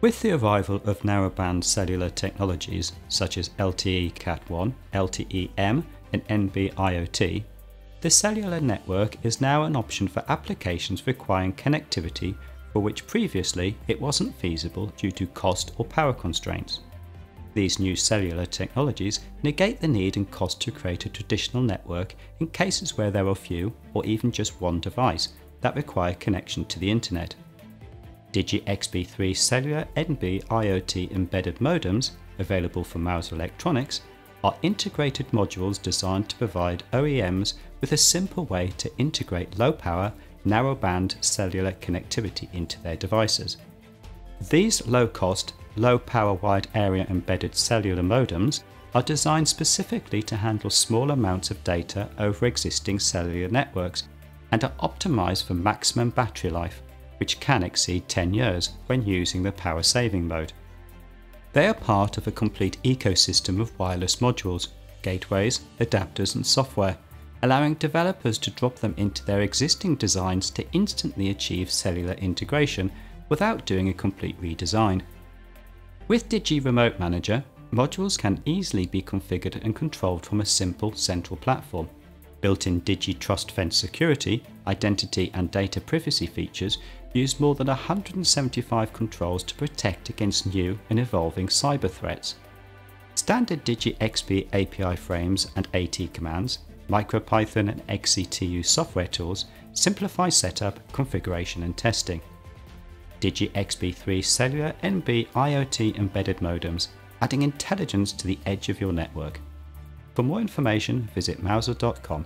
With the arrival of narrowband cellular technologies such as LTE Cat 1, LTE M, and NB IoT, the cellular network is now an option for applications requiring connectivity for which previously it wasn't feasible due to cost or power constraints. These new cellular technologies negate the need and cost to create a traditional network in cases where there are few or even just one device that require connection to the internet. Digi XBee3 cellular NB IoT embedded modems, available from Mouser Electronics, are integrated modules designed to provide OEMs with a simple way to integrate low power, narrowband cellular connectivity into their devices. These low cost, low power wide area embedded cellular modems are designed specifically to handle small amounts of data over existing cellular networks and are optimized for maximum battery life which can exceed 10 years when using the power saving mode. They are part of a complete ecosystem of wireless modules, gateways, adapters, and software, allowing developers to drop them into their existing designs to instantly achieve cellular integration without doing a complete redesign. With Digi Remote Manager, modules can easily be configured and controlled from a simple central platform. Built-in Digi TrustFence security, identity and data privacy features use more than 175 controls to protect against new and evolving cyber threats. Standard Digi XBee API frames and AT commands, MicroPython and XCTU software tools simplify setup, configuration and testing. Digi XBee3 cellular NB IoT embedded modems, adding intelligence to the edge of your network. For more information, visit mouser.com.